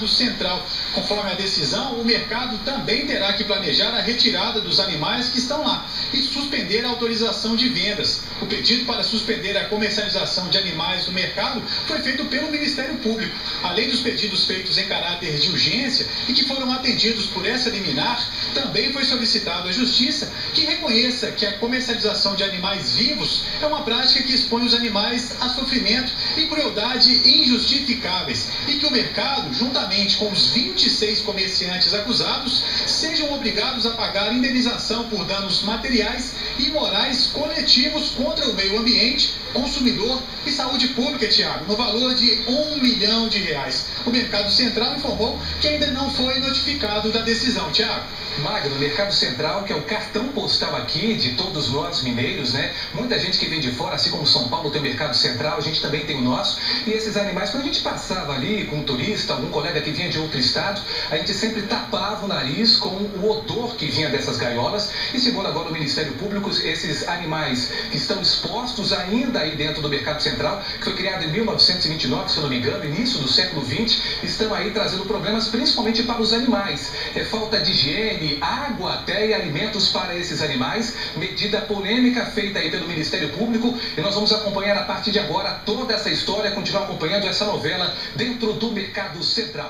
mercado central. Conforme a decisão, o mercado também terá que planejar a retirada dos animais que estão lá e suspender a autorização de vendas. O pedido para suspender a comercialização de animais no mercado foi feito pelo Ministério Público. Além dos pedidos feitos em caráter de urgência e que foram atendidos por essa liminar, também foi solicitado à Justiça que reconheça que a comercialização de animais vivos é uma prática que expõe os animais a sofrimento e crueldade injustificáveis e que o mercado, junto juntamente com os 26 comerciantes acusados, sejam obrigados a pagar indenização por danos materiais e morais coletivos contra o meio ambiente, consumidor e saúde pública, Tiago, no valor de um milhão de reais. O Mercado Central informou que ainda não foi notificado da decisão, Tiago. Magno, Mercado Central, que é o cartão postal aqui de todos nós mineiros, né? Muita gente que vem de fora, assim como São Paulo tem o Mercado Central, a gente também tem o nosso. E esses animais, quando a gente passava ali com um turista, algum colega que vinha de outro estado, a gente sempre tapava o nariz com o odor que vinha dessas gaiolas. E segundo agora o Ministério Público, esses animais que estão expostos ainda aí dentro do Mercado Central, que foi criado em 1929, se eu não me engano, início do século XX, estão aí trazendo problemas principalmente para os animais. É falta de higiene, água até e alimentos para esses animais. Medida polêmica feita aí pelo Ministério Público e nós vamos acompanhar a partir de agora toda essa história, continuar acompanhando essa novela dentro do Mercado. Central.